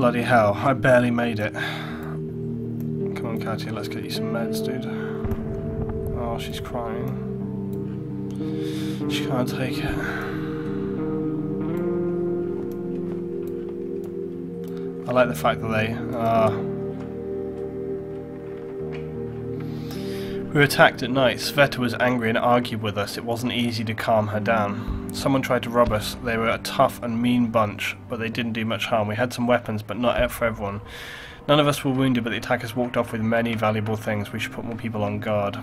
Bloody hell, I barely made it. Come on, Katia, let's get you some meds, dude. Oh, she's crying. She can't take it. I like the fact that they uh, We were attacked at night. Sveta was angry and argued with us. It wasn't easy to calm her down. Someone tried to rob us. They were a tough and mean bunch, but they didn't do much harm. We had some weapons, but not for everyone. None of us were wounded, but the attackers walked off with many valuable things. We should put more people on guard.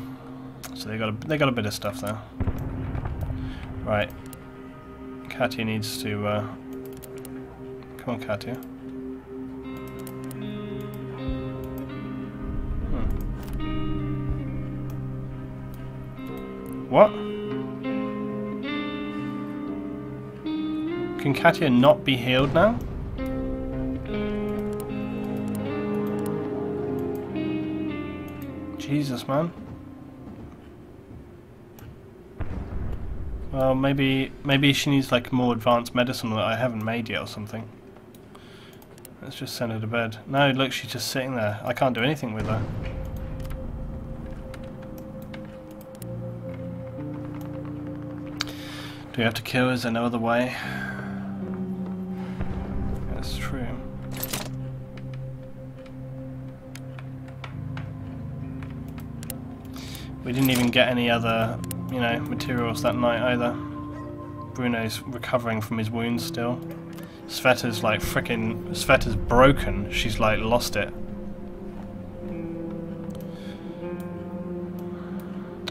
So they got a, they got a bit of stuff there. Right. Katia needs to... Uh... Come on, Katia. What? Can Katia not be healed now? Jesus, man. Well, maybe maybe she needs like more advanced medicine that I haven't made yet or something. Let's just send her to bed. No, look, she's just sitting there. I can't do anything with her. Do we have to kill? Her? Is there no other way? We didn't even get any other, you know, materials that night either. Bruno's recovering from his wounds still. Sveta's like freaking. Sveta's broken. She's like lost it.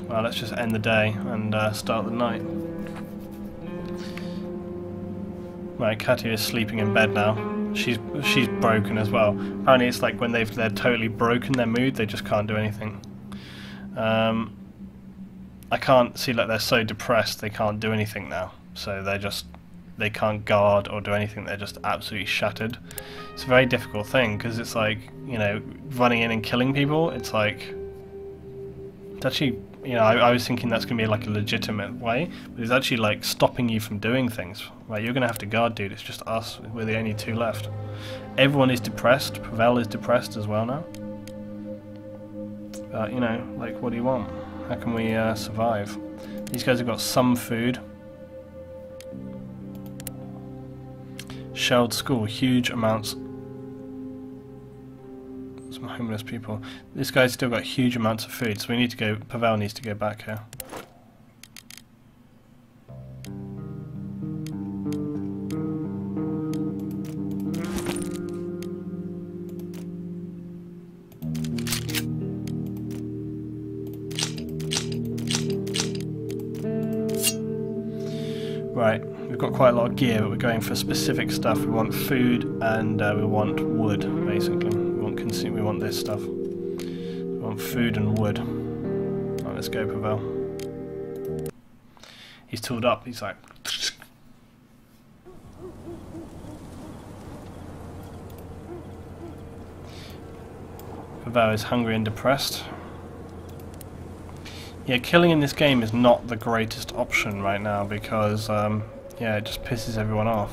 Well, let's just end the day and uh, start the night. Right, Katia is sleeping in bed now. She's she's broken as well. Apparently, it's like when they've they're totally broken their mood, they just can't do anything. Um, I can't see like they're so depressed they can't do anything now. So they're just they can't guard or do anything. They're just absolutely shattered. It's a very difficult thing because it's like you know running in and killing people. It's like it's actually you know, I, I, was thinking that's going to be like a legitimate way, but it's actually like stopping you from doing things. Right, you're going to have to guard, dude. It's just us. We're the only two left. Everyone is depressed. Pavel is depressed as well now. But, you know, like, what do you want? How can we uh, survive? These guys have got some food. Shelled school, huge amounts some homeless people. This guy's still got huge amounts of food, so we need to go. Pavel needs to go back here. Quite a lot of gear, but we're going for specific stuff. We want food and uh, we want wood, basically We want consume. We want this stuff. We want food and wood. Right, let's go, Pavel. He's tooled up. He's like. Pavel is hungry and depressed. Yeah, killing in this game is not the greatest option right now because, um, yeah, it just pisses everyone off.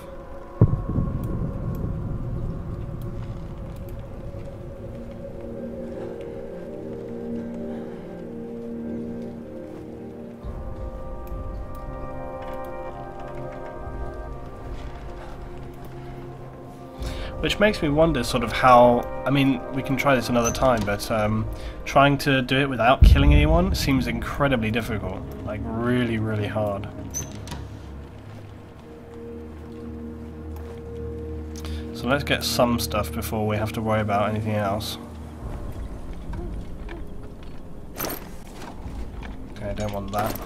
Which makes me wonder sort of how, I mean, we can try this another time, but um, trying to do it without killing anyone seems incredibly difficult. Like, really, really hard. So let's get some stuff before we have to worry about anything else. Okay, I don't want that.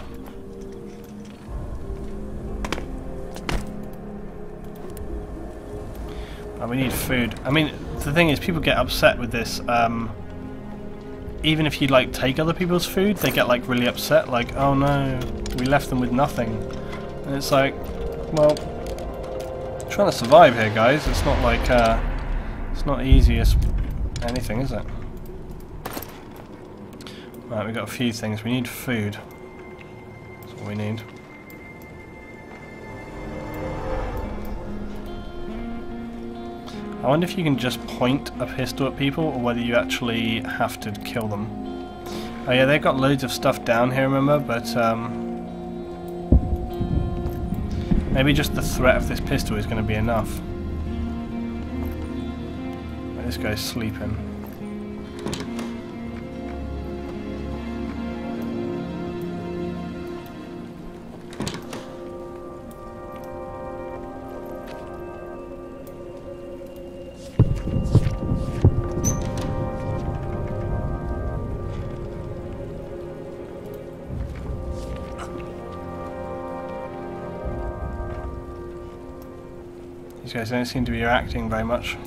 And we need food. I mean, the thing is, people get upset with this. Um, even if you like take other people's food, they get like really upset. Like, oh no, we left them with nothing. And it's like, well, trying to survive here, guys. It's not like uh, it's not easy as anything, is it? Right, we've got a few things. We need food. That's what we need. I wonder if you can just point a pistol at people or whether you actually have to kill them. Oh yeah, they've got loads of stuff down here, remember, but um, maybe just the threat of this pistol is going to be enough. This guy's sleeping. Guys don't seem to be reacting very much.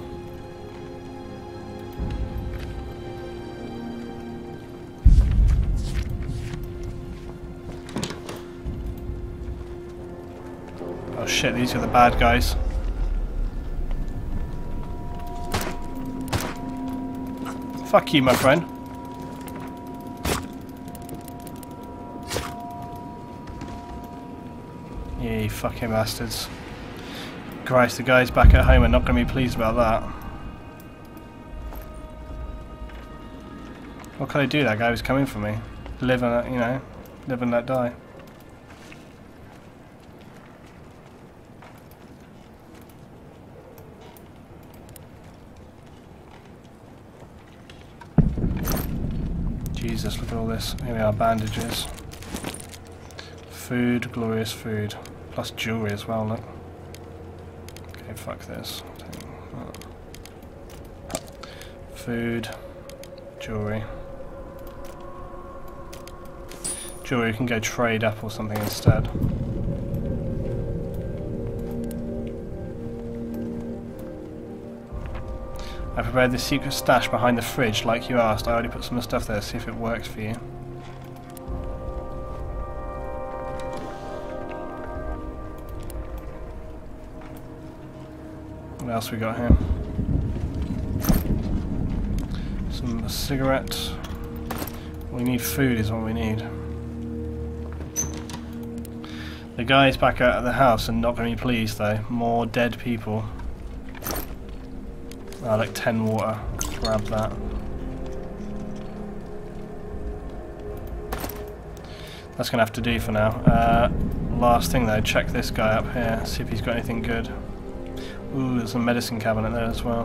Oh shit, these are the bad guys. Fuck you, my friend. You fucking bastards. Christ, the guys back at home are not going to be pleased about that. What can I do? That guy was coming for me. Live and you know, live and let die. Jesus, look at all this. Here we are, bandages. Food, glorious food. Plus jewellery as well, look fuck this. Food, jewelry. Jewelry can go trade up or something instead. I prepared this secret stash behind the fridge like you asked. I already put some of the stuff there, see if it works for you. What else we got here? Some cigarettes. We need food is what we need. The guys back out of the house are not going to be pleased though. More dead people. Oh, like 10 water. Grab that. That's going to have to do for now. Uh, last thing though, check this guy up here, see if he's got anything good. Ooh, there's a medicine cabinet there as well.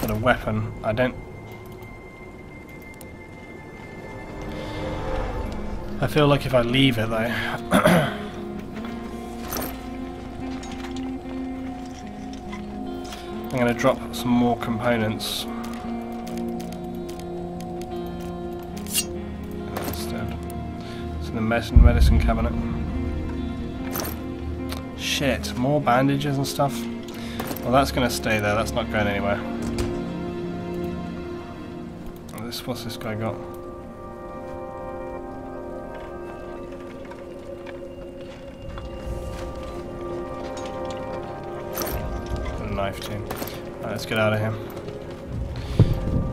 Got a weapon. I don't... I feel like if I leave it though... I'm going to drop some more components. Instead. It's in the medicine, medicine cabinet. Shit, more bandages and stuff. Well, that's going to stay there. That's not going anywhere. What's this guy got? Get out of here.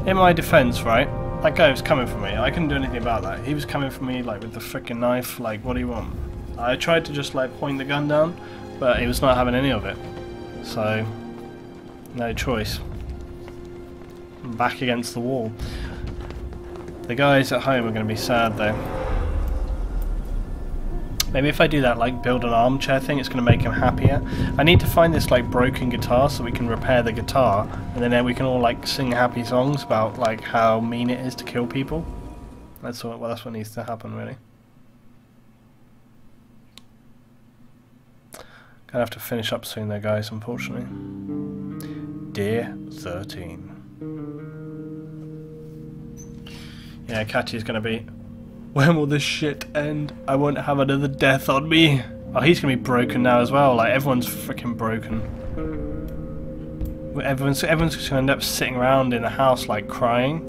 In my defense, right, that guy was coming for me. I couldn't do anything about that. He was coming for me like with the freaking knife. Like, what do you want? I tried to just like point the gun down, but he was not having any of it. So, no choice. back against the wall. The guys at home are going to be sad though. Maybe if I do that like build an armchair thing, it's going to make him happier. I need to find this like broken guitar so we can repair the guitar, and then uh, we can all like sing happy songs about like how mean it is to kill people. That's what well, that's what needs to happen really. Gonna have to finish up soon though guys, unfortunately. Dear 13. Yeah, Catty's gonna be when will this shit end? I won't have another death on me. Oh, he's gonna be broken now as well. Like everyone's freaking broken. Everyone's everyone's gonna end up sitting around in the house like crying.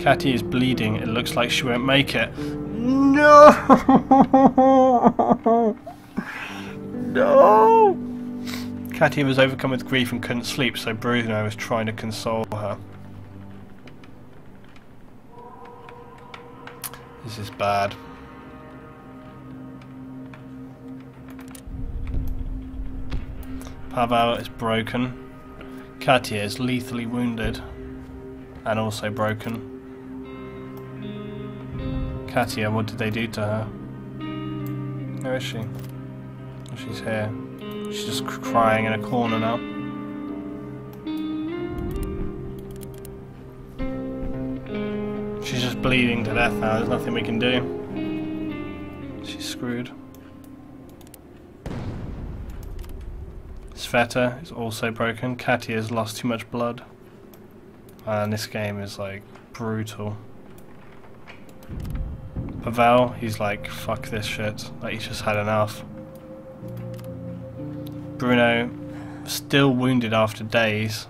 Catty is bleeding. It looks like she won't make it. No! No! Katia was overcome with grief and couldn't sleep, so Bruno was trying to console her. This is bad. Pavel is broken. Katia is lethally wounded and also broken. Katia, what did they do to her? Where is she? She's here. She's just crying in a corner now. She's just bleeding to death now. There's nothing we can do. She's screwed. Sveta is also broken. Katia has lost too much blood. And this game is like brutal. Pavel, he's like, fuck this shit. Like he's just had enough. Bruno, still wounded after days.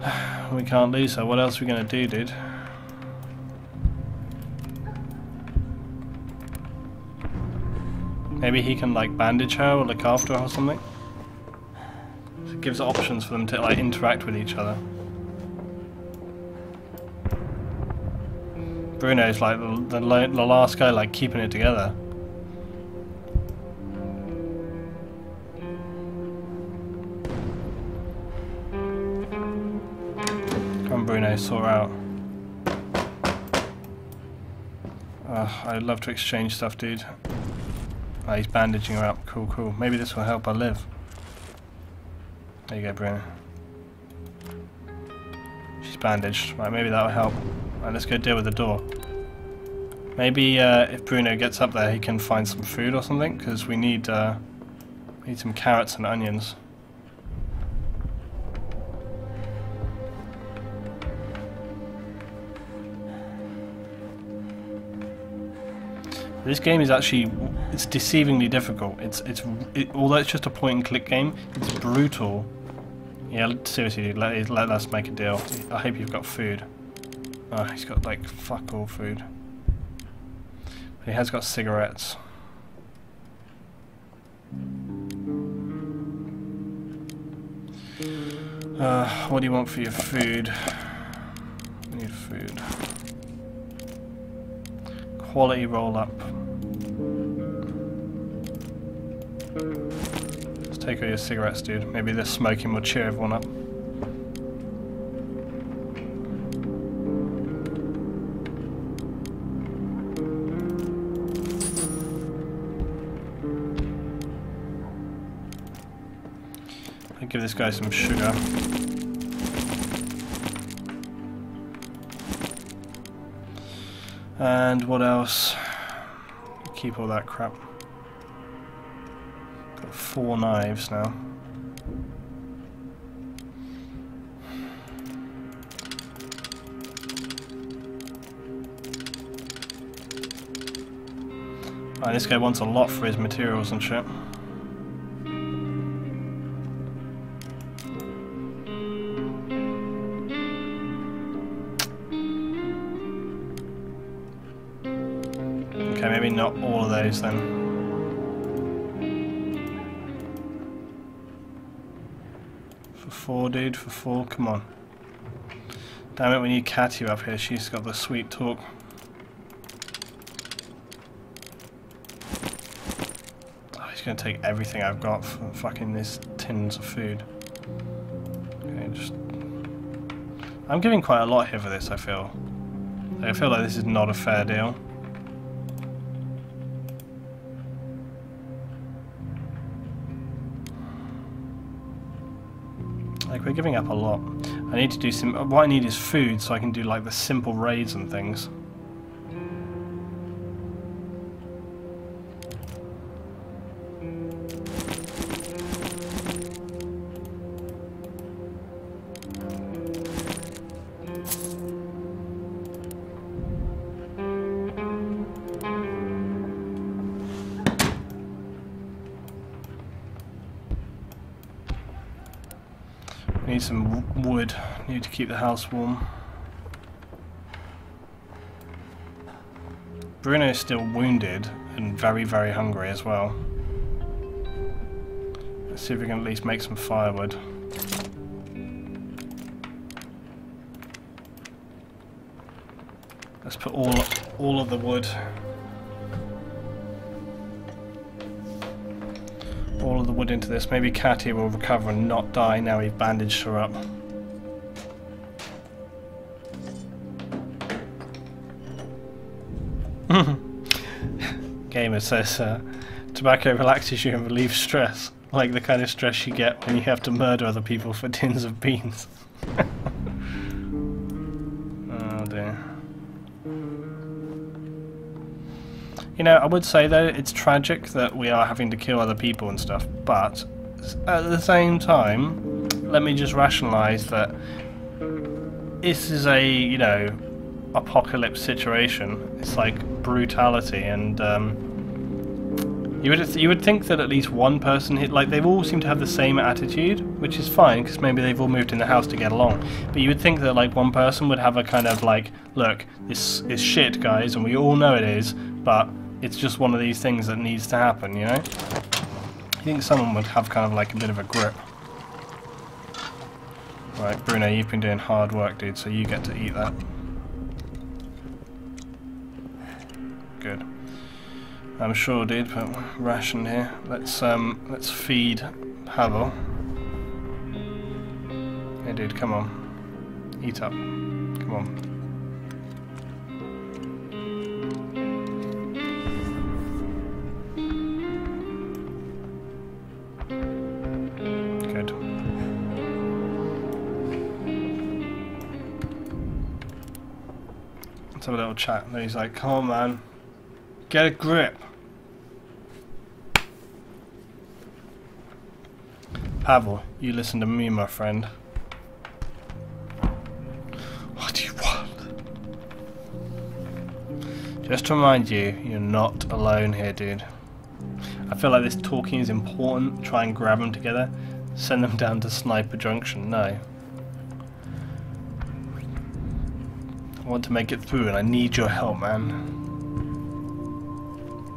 we can't lose her. What else are we gonna do, dude? Maybe he can like bandage her or look after her or something. So it gives options for them to like interact with each other. Bruno's like the, the, the last guy like keeping it together. Bruno, sort out. Uh, I'd love to exchange stuff, dude. Oh, he's bandaging her up. Cool, cool. Maybe this will help her live. There you go, Bruno. She's bandaged. Right, maybe that'll help. Right, let's go deal with the door. Maybe uh, if Bruno gets up there, he can find some food or something, because we need uh, we need some carrots and onions. This game is actually it's deceivingly difficult. It's it's it, although it's just a point and click game, it's brutal. Yeah, seriously, let, let us make a deal. I hope you've got food. Oh, he's got like fuck all food. He has got cigarettes. Uh, what do you want for your food? need food. Quality roll up. Let's take all your cigarettes, dude. Maybe this smoking will cheer everyone up. I'll give this guy some sugar. And what else? Keep all that crap four knives now. Right, this guy wants a lot for his materials and shit. Okay, maybe not all of those then. Dude, for four. Come on. Damn it, we need Katia up here. She's got the sweet talk. Oh, he's gonna take everything I've got for fucking these tins of food. Okay, just... I'm giving quite a lot here for this, I feel. I feel like this is not a fair deal. Like, we're giving up a lot. I need to do some... What I need is food so I can do, like, the simple raids and things. Need to keep the house warm. Bruno is still wounded and very, very hungry as well. Let's see if we can at least make some firewood. Let's put all all of the wood all of the wood into this. Maybe Katia will recover and not die now we've bandaged her up. Gamer says uh, tobacco relaxes you and relieves stress, like the kind of stress you get when you have to murder other people for tins of beans. oh dear. You know, I would say though, it's tragic that we are having to kill other people and stuff, but at the same time, let me just rationalise that this is a, you know, apocalypse situation. It's like brutality and um, you would you would think that at least one person hit like they've all seem to have the same attitude, which is fine because maybe they've all moved in the house to get along. But you would think that like one person would have a kind of like, look, this is shit, guys, and we all know it is, but it's just one of these things that needs to happen, you know? I think someone would have kind of like a bit of a grip. Right, Bruno, you've been doing hard work, dude, so you get to eat that. Good. I'm sure, did, but ration here. Let's um let's feed Pavel. Hey dude, come on. Eat up. Come on. Good. Let's have a little chat. And he's like, come on, man. Get a grip. Pavel, you listen to me, my friend. What do you want? Just to remind you, you're not alone here, dude. I feel like this talking is important. Try and grab them together. Send them down to Sniper Junction. No. I want to make it through and I need your help, man.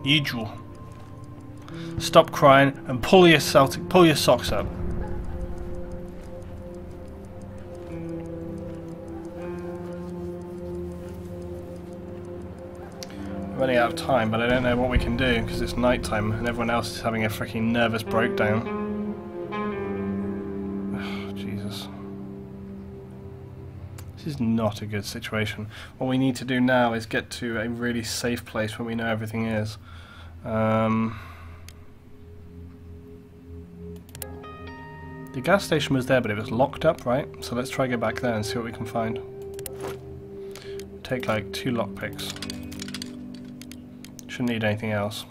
You. Stop crying and pull your Celtic, pull your socks up. running out of time, but I don't know what we can do because it's night time and everyone else is having a freaking nervous breakdown. This is not a good situation. What we need to do now is get to a really safe place where we know everything is. Um, the gas station was there, but it was locked up, right? So let's try to get back there and see what we can find. Take like two lockpicks. Shouldn't need anything else.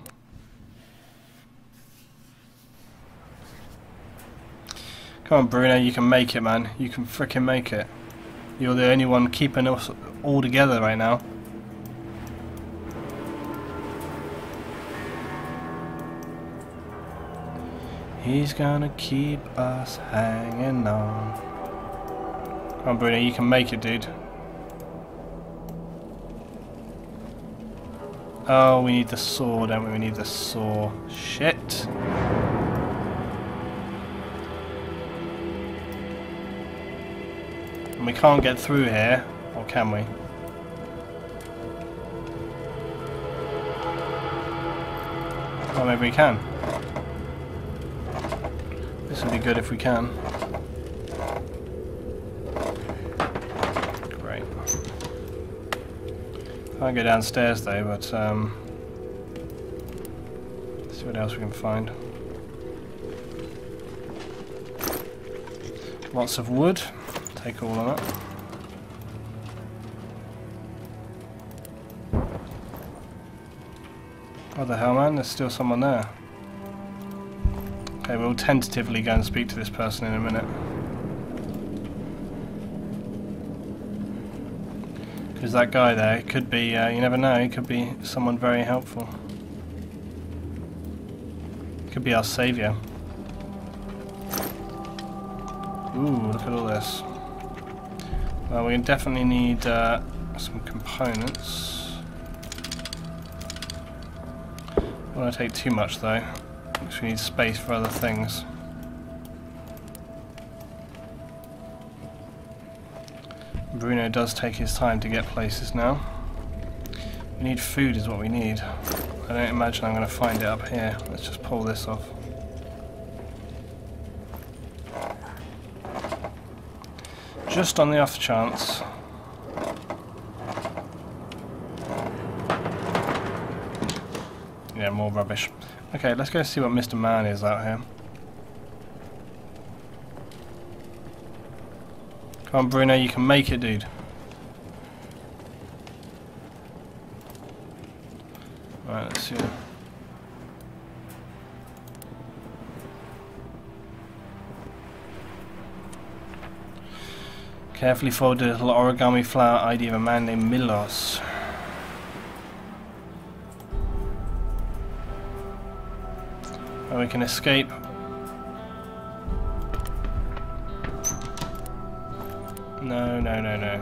Come on, Bruno, you can make it, man. You can freaking make it. You're the only one keeping us all together right now. He's gonna keep us hanging on. Oh, Come on, Bruno, you can make it, dude. Oh, we need the saw, don't we? We need the saw. Shit. And we can't get through here, or can we? Oh, maybe we can. This would be good if we can. Great. Can't go downstairs though, but um, see what else we can find. Lots of wood. Take all of that. What the hell, man? There's still someone there. Okay, we'll tentatively go and speak to this person in a minute. Because that guy there could be, uh, you never know, he could be someone very helpful. Could be our saviour. Ooh, look at all this. Well, we definitely need uh, some components. Don't want to take too much though, because we need space for other things. Bruno does take his time to get places now. We need food is what we need. I don't imagine I'm going to find it up here. Let's just pull this off. Just on the off chance. Yeah, more rubbish. Okay, let's go see what Mr. Man is out here. Come on, Bruno, you can make it, dude. Right, let's see. Carefully fold a little origami flower ID of a man named Milos. And we can escape. No, no, no, no.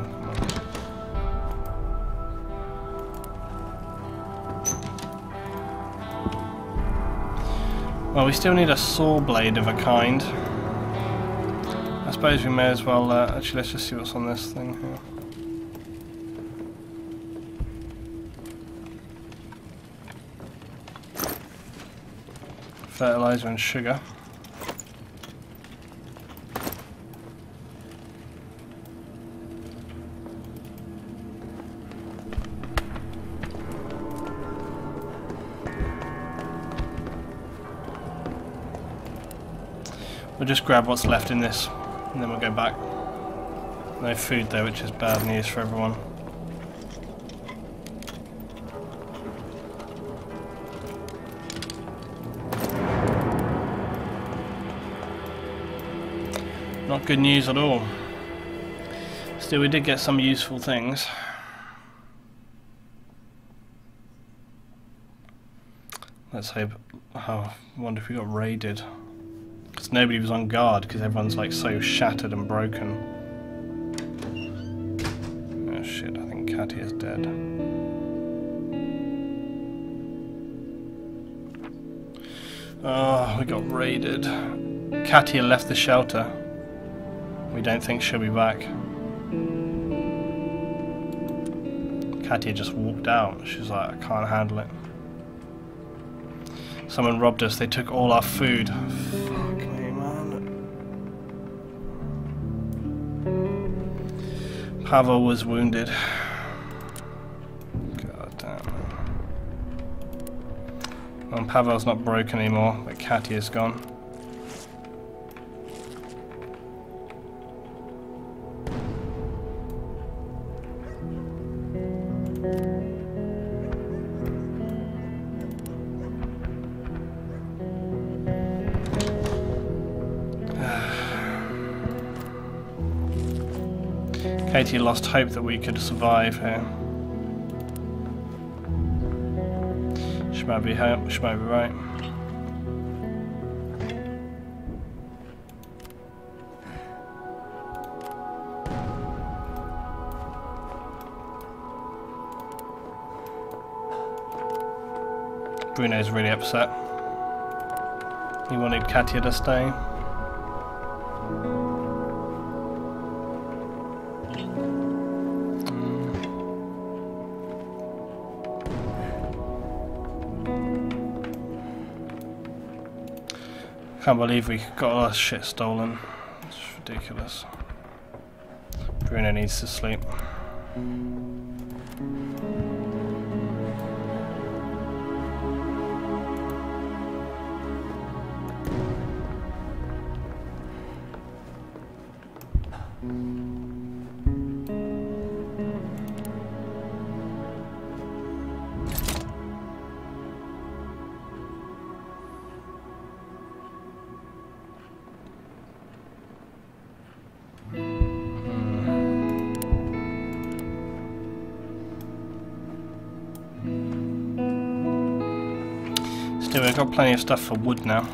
Well, we still need a saw blade of a kind. Suppose we may as well... Uh, actually, let's just see what's on this thing here. Fertilizer and sugar. We'll just grab what's left in this and then we'll go back. No food though, which is bad news for everyone. Not good news at all. Still, we did get some useful things. Let's hope. Oh, I wonder if we got raided. Because nobody was on guard because everyone's like so shattered and broken. Oh shit, I think Catty is dead. Oh, we got raided. Katia left the shelter. We don't think she'll be back. Katia just walked out. She's like, I can't handle it. Someone robbed us. They took all our food. Pavel was wounded. God damn. Well, Pavel's not broken anymore, but Katia's gone. Katie lost hope that we could survive here. She might be, she might be right. Bruno's really upset. He wanted Katia to stay. Can't believe we got all our shit stolen. It's ridiculous. Bruno needs to sleep. Still, got plenty of stuff for wood now.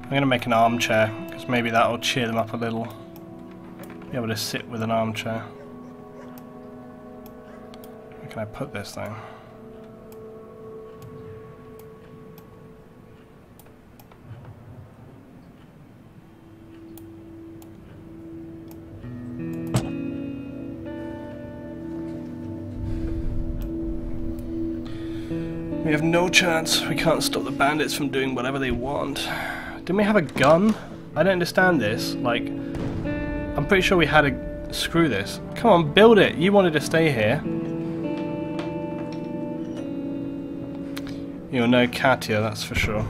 I'm going to make an armchair, because maybe that will cheer them up a little. Be able to sit with an armchair. Where can I put this thing? We have no chance. We can't stop the bandits from doing whatever they want. Didn't we have a gun? I don't understand this. Like, I'm pretty sure we had a... Screw this. Come on, build it. You wanted to stay here. You'll know Katia, that's for sure.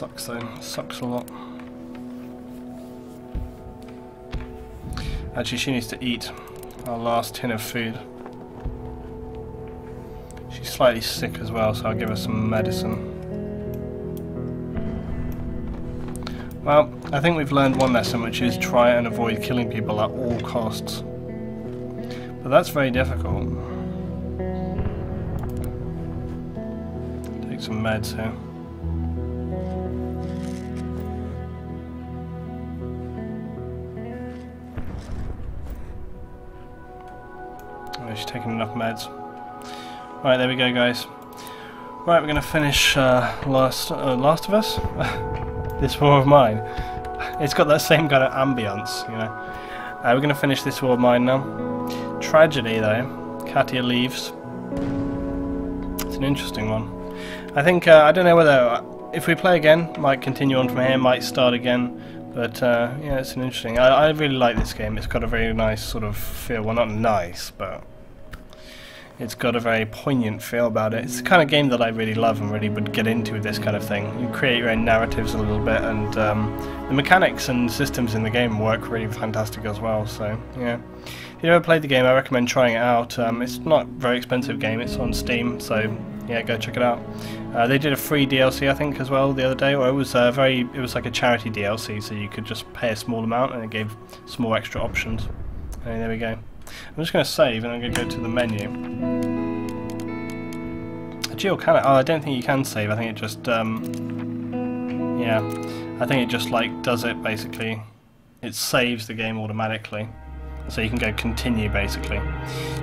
Sucks though, sucks a lot. Actually, she needs to eat our last tin of food. She's slightly sick as well, so I'll give her some medicine. Well, I think we've learned one lesson, which is try and avoid killing people at all costs. But that's very difficult. Take some meds here. Enough meds. Right, there we go, guys. Right, we're going to finish uh, Last uh, Last of Us. this War of Mine. It's got that same kind of ambience, you know. Uh, we're going to finish this War of Mine now. Tragedy, though. Katia leaves. It's an interesting one. I think, uh, I don't know whether, uh, if we play again, might continue on from here, might start again. But uh, yeah, it's an interesting. I, I really like this game. It's got a very nice sort of feel. Well, not nice, but it's got a very poignant feel about it. It's the kind of game that I really love and really would get into with this kind of thing. You create your own narratives a little bit, and um, the mechanics and systems in the game work really fantastic as well. So yeah, if you've never played the game, I recommend trying it out. Um, it's not a very expensive game. It's on Steam, so yeah, go check it out. Uh, they did a free DLC, I think, as well the other day. Or it was uh, very, it was like a charity DLC, so you could just pay a small amount, and it gave small extra options. There we go. I'm just going to save, and I'm going to go to the menu. Actually, can I? Oh, I don't think you can save. I think it just, um, yeah, I think it just like does it basically. It saves the game automatically, so you can go continue basically.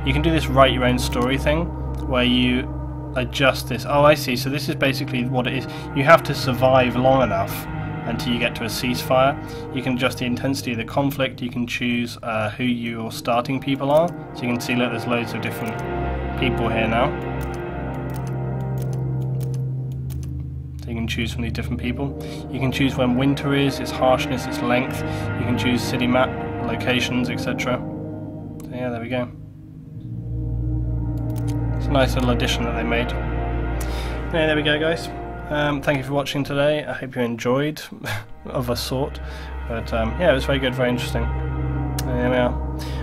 You can do this write your own story thing, where you adjust this. Oh, I see. So this is basically what it is. You have to survive long enough until you get to a ceasefire. You can adjust the intensity of the conflict. You can choose uh, who your starting people are. So you can see that there's loads of different people here now. So you can choose from these different people. You can choose when winter is, its harshness, its length. You can choose city map, locations, etc. So yeah, there we go. It's a nice little addition that they made. Yeah, there we go, guys. Um, thank you for watching today. I hope you enjoyed, of a sort. But um, yeah, it was very good, very interesting. There we are.